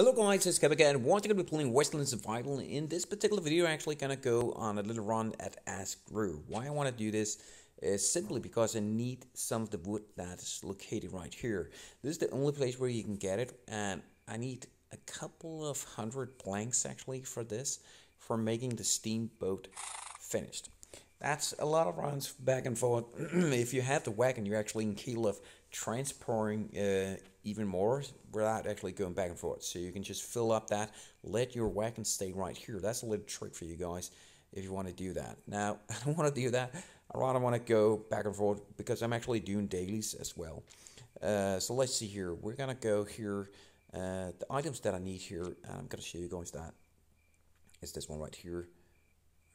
Hello guys, it's Kev again. Once again, we're playing Westland Survival. In this particular video, I'm actually gonna go on a little run at Askew. Why I want to do this is simply because I need some of the wood that's located right here. This is the only place where you can get it, and I need a couple of hundred planks actually for this, for making the steamboat finished. That's a lot of runs back and forth. if you have the wagon, you're actually capable of transporting uh, even more without actually going back and forth. So you can just fill up that, let your wagon stay right here. That's a little trick for you guys if you want to do that. Now, I don't want to do that. I rather want to go back and forth because I'm actually doing dailies as well. Uh, so let's see here. We're going to go here. Uh, the items that I need here, I'm going to show you guys that, is this one right here.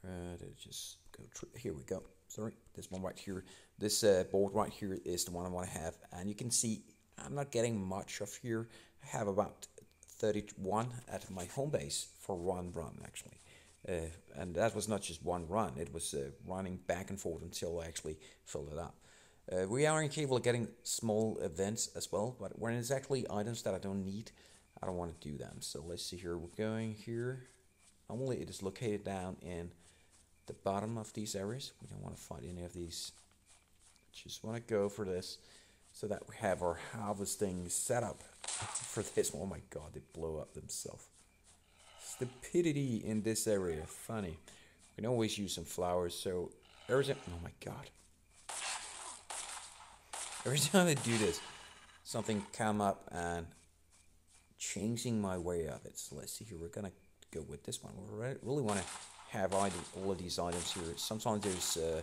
Uh, just go here we go. Sorry, this one right here. This uh, board right here is the one I want to have, and you can see I'm not getting much of here. I have about 31 at my home base for one run actually. Uh, and that was not just one run, it was uh, running back and forth until I actually filled it up. Uh, we are capable of getting small events as well, but when it's actually items that I don't need, I don't want to do them. So let's see here, we're going here. Only it is located down in the bottom of these areas. We don't want to find any of these. Just want to go for this so that we have our harvesting set up for this. Oh my god, they blow up themselves. Stupidity in this area, funny. We can always use some flowers, so every time, oh my god. Every time I do this, something come up and changing my way of it. So let's see here, we're gonna go with this one. We really want to have all of these items here. Sometimes there's uh,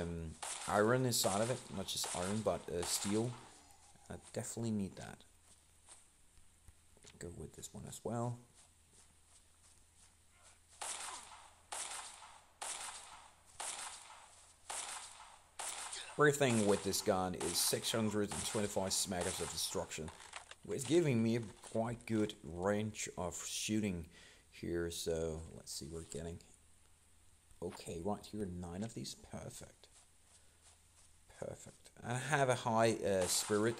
um, iron inside of it, not just iron, but uh, steel. I definitely need that. Go with this one as well. Great thing with this gun is 625 smackers of destruction. It's giving me a quite good range of shooting here, so let's see, we're getting okay right here, nine of these, perfect. Perfect. I have a high uh, spirit,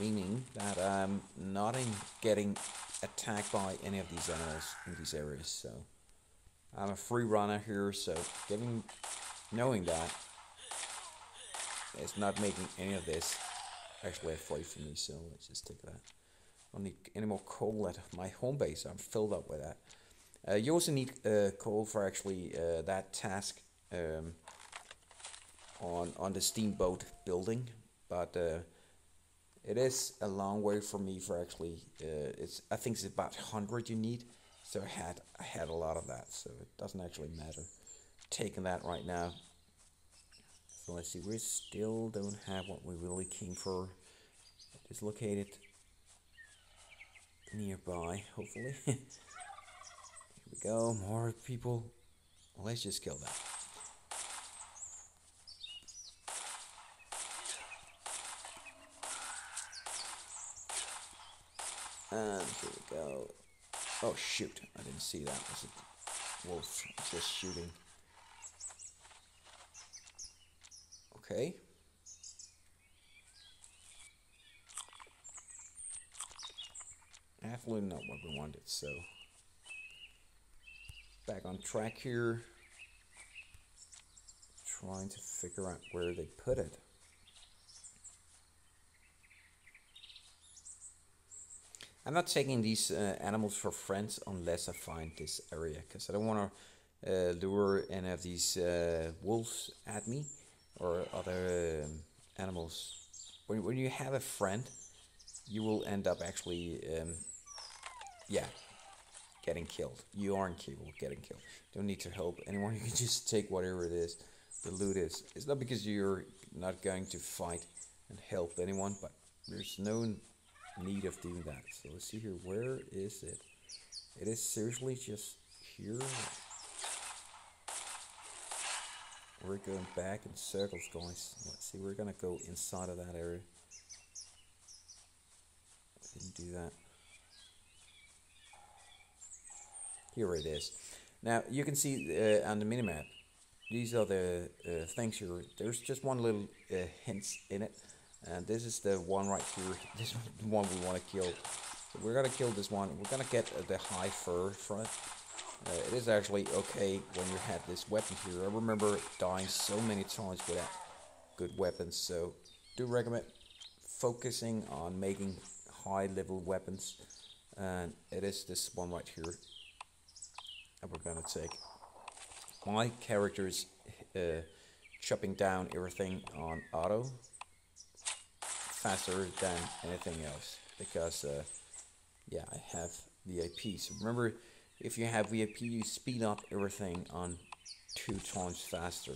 meaning that I'm not in getting attacked by any of these animals in these areas, so I'm a free runner here, so getting, knowing that, it's not making any of this actually afraid for me, so let's just take that. I don't need any more coal at my home base, I'm filled up with that. Uh, you also need uh, coal for actually uh, that task um, on on the steamboat building, but it is a long way for me for actually. Uh, it's I think it's about hundred you need, so I had I had a lot of that, so it doesn't actually matter. Taking that right now. So let's see, we still don't have what we really came for. It is located nearby, hopefully. we go, more people. Let's just kill that. And here we go. Oh shoot, I didn't see that. Wolf just shooting? Okay. Absolutely not what we wanted, so back on track here. Trying to figure out where they put it. I'm not taking these uh, animals for friends unless I find this area because I don't want to uh, lure any of these uh, wolves at me or other um, animals. When, when you have a friend, you will end up actually, um, yeah, getting killed. You aren't capable of getting killed. Don't need to help anyone. You can just take whatever it is. The loot is. It's not because you're not going to fight and help anyone, but there's no need of doing that. So let's see here. Where is it? It is seriously just here. We're going back in circles, guys. Let's see. We're gonna go inside of that area. Didn't do that. Here it is. Now you can see uh, on the minimap, these are the uh, things here. There's just one little uh, in it, and this is the one right here. This one we want to kill. So we're gonna kill this one. We're gonna get uh, the high fur front. Uh, it is actually okay when you have this weapon here. I remember dying so many times without good weapons, so do recommend focusing on making high level weapons. And it is this one right here that we're gonna take. My character is uh, chopping down everything on auto faster than anything else because uh, yeah I have VIP so remember if you have VIP you speed up everything on two times faster.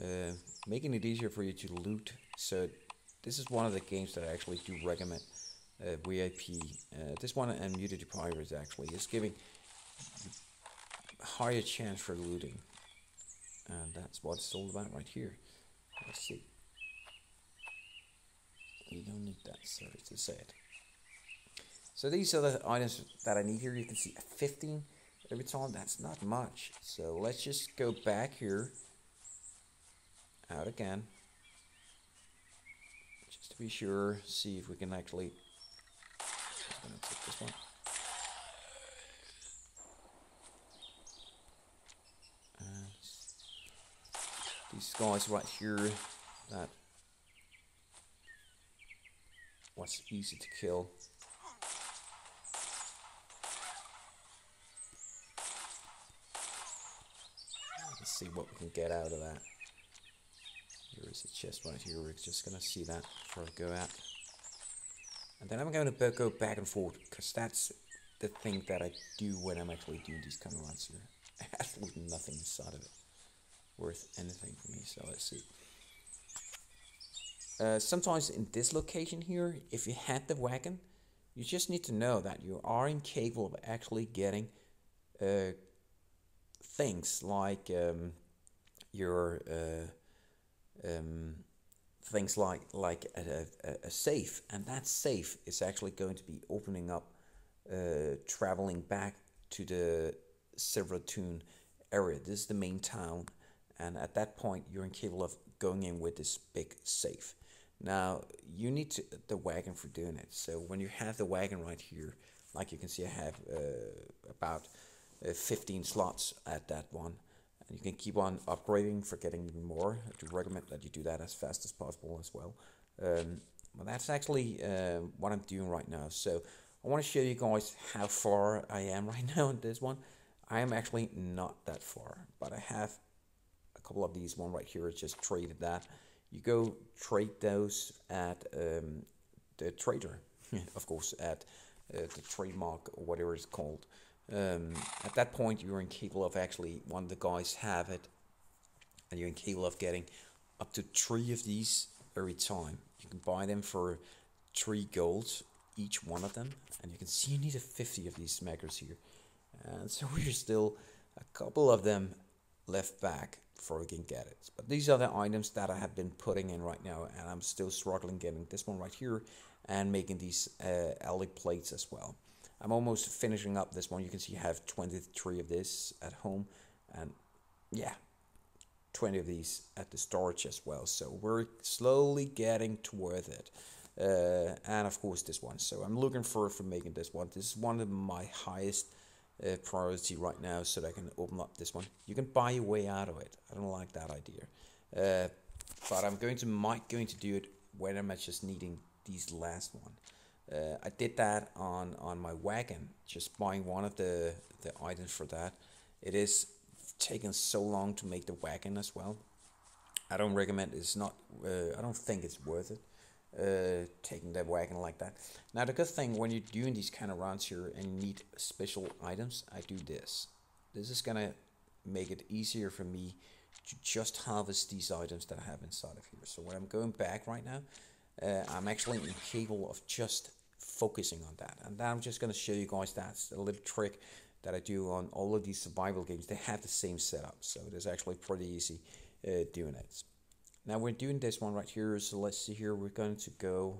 Uh, making it easier for you to loot. So this is one of the games that I actually do recommend uh, VIP uh, this one and Muted Pirates actually is giving higher chance for looting. And that's what it's all about right here. Let's see. You don't need that sorry to say it so these are the items that I need here. You can see 15 every time. That's not much. So let's just go back here. Out again. Just to be sure see if we can actually I'm gonna take this one these guys right here that was easy to kill. Let's see what we can get out of that. Here is a chest right here. We're just gonna see that before I go out. And then I'm going to go back and forth because that's the thing that I do when I'm actually doing these kind of runs here. Absolutely nothing inside of it worth anything for me. So let's see. Uh, sometimes in this location here, if you had the wagon, you just need to know that you are incapable of actually getting uh, things like um, your uh, um, things like like a, a, a, safe, and that safe is actually going to be opening up, uh, traveling back to the Silvertoon area. This is the main town and at that point you're incapable of going in with this big safe. Now you need to, the wagon for doing it. So when you have the wagon right here, like you can see, I have uh, about uh, 15 slots at that one. And you can keep on upgrading for getting even more. I do recommend that you do that as fast as possible as well. Um, well, that's actually uh, what I'm doing right now. So I want to show you guys how far I am right now in this one. I am actually not that far, but I have couple of these. One right here is just traded that. You go trade those at um, the trader, of course, at uh, the trademark or whatever it's called. Um, at that point, you're incapable of actually, one of the guys have it, and you're incapable of getting up to three of these every time. You can buy them for three golds, each one of them, and you can see you need a 50 of these smackers here. And so we're still a couple of them left back we get it. But these are the items that I have been putting in right now and I'm still struggling getting this one right here and making these uh, alloy plates as well. I'm almost finishing up this one. You can see I have 23 of this at home and yeah, 20 of these at the storage as well. So we're slowly getting towards it. Uh, and of course this one. So I'm looking forward for making this one. This is one of my highest uh, priority right now so that I can open up this one. You can buy your way out of it. I don't like that idea. Uh, but I'm going to might going to do it when I'm just needing these last one. Uh, I did that on, on my wagon, just buying one of the, the items for that. It is taken so long to make the wagon as well. I don't recommend it's not uh, I don't think it's worth it uh, taking that wagon like that. Now the good thing when you're doing these kind of runs here and need special items, I do this. This is gonna make it easier for me to just harvest these items that I have inside of here. So when I'm going back right now, uh, I'm actually incapable of just focusing on that. And I'm just gonna show you guys that's a little trick that I do on all of these survival games. They have the same setup, so it is actually pretty easy uh, doing it. Now we're doing this one right here, so let's see here, we're going to go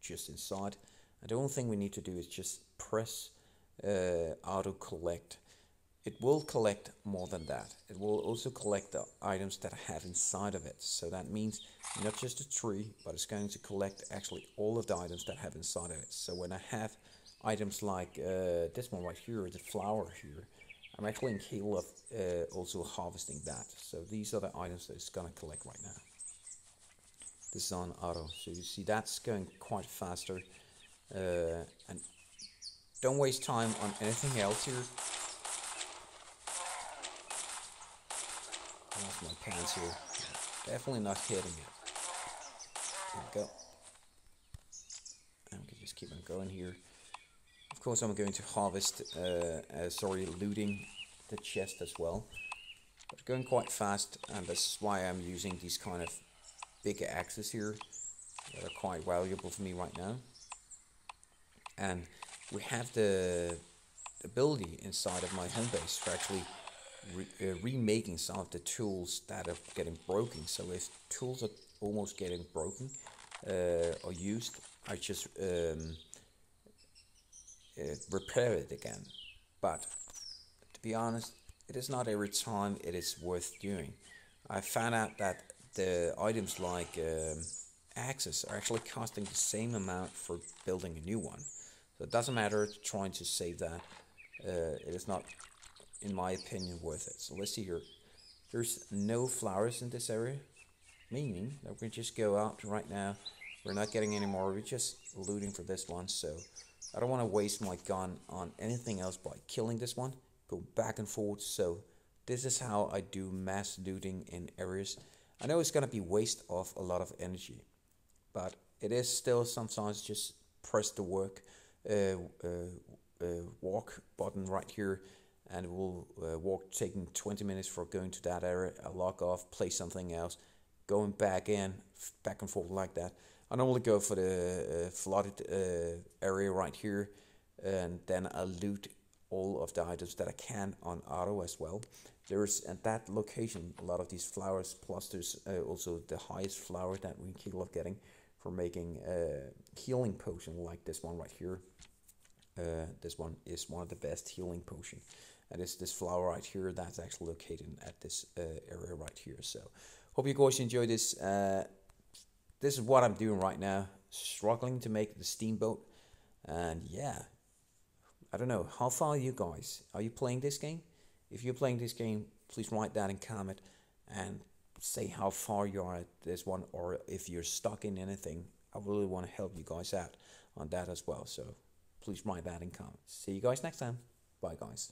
just inside. And the only thing we need to do is just press uh, auto collect it will collect more than that. It will also collect the items that I have inside of it. So that means not just a tree, but it's going to collect actually all of the items that I have inside of it. So when I have items like uh, this one right here, the flower here, I'm actually in capable of uh, also harvesting that. So these are the items that it's gonna collect right now. This is on auto, so you see that's going quite faster. Uh, and don't waste time on anything else here. Lost my pants here. Definitely not hitting it. There we go. And we can just keep on going here. Course, I'm going to harvest, uh, uh, sorry, looting the chest as well. But going quite fast, and that's why I'm using these kind of big axes here that are quite valuable for me right now. And we have the ability inside of my home base for actually re uh, remaking some of the tools that are getting broken. So if tools are almost getting broken uh, or used, I just um, uh, repair it again. But to be honest, it is not every time it is worth doing. I found out that the items like um, axes are actually costing the same amount for building a new one. So it doesn't matter trying to save that. Uh, it is not, in my opinion, worth it. So let's see here. There's no flowers in this area, meaning that we just go out right now. We're not getting any more. We're just looting for this one. So I don't want to waste my gun on anything else by killing this one. Go back and forth. So this is how I do mass looting in areas. I know it's going to be waste of a lot of energy, but it is still sometimes just press the work, uh, uh, uh, walk button right here and we'll uh, walk taking 20 minutes for going to that area, I log off, play something else, going back in, back and forth like that. I normally go for the uh, flooded uh, area right here and then I loot all of the items that I can on auto as well. There's at that location a lot of these flowers plus there's uh, also the highest flower that we keep of getting for making a uh, healing potion like this one right here. Uh, this one is one of the best healing potion. And it's this flower right here that's actually located at this uh, area right here. So hope you guys enjoy this. This is what I'm doing right now. Struggling to make the steamboat. And yeah, I don't know. How far are you guys? Are you playing this game? If you're playing this game, please write that in comment and say how far you are at this one or if you're stuck in anything. I really want to help you guys out on that as well. So please write that in comments. See you guys next time. Bye, guys.